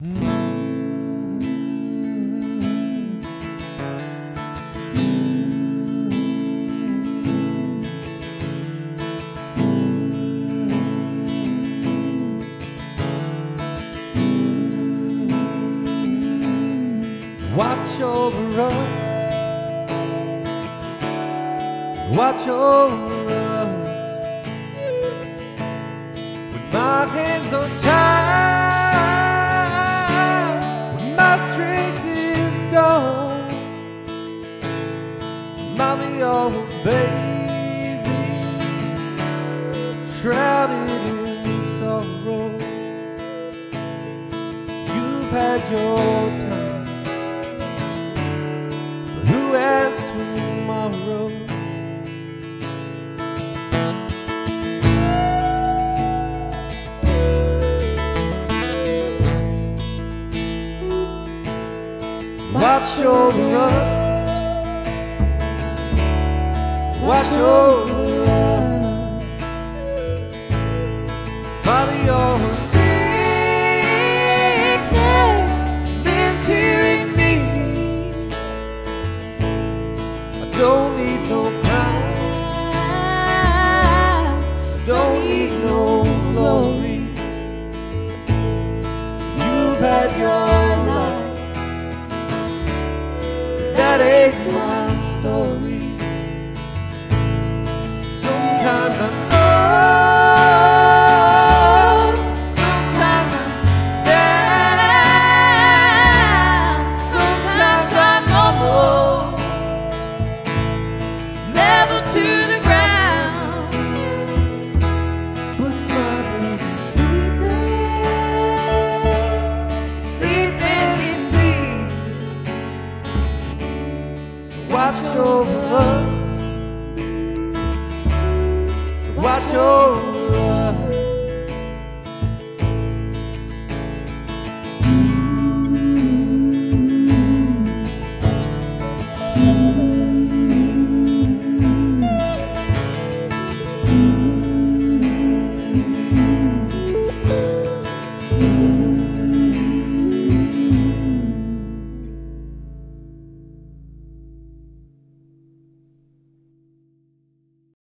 Watch over us. Watch over us. With my hands on oh baby, shrouded in sorrow. You've had your time. But who has tomorrow? Watch over us. Watch over us. Father, your sickness lives here in me. I don't need no power. Don't need no glory. You've had your life. That ain't my story. Watch over us. Watch over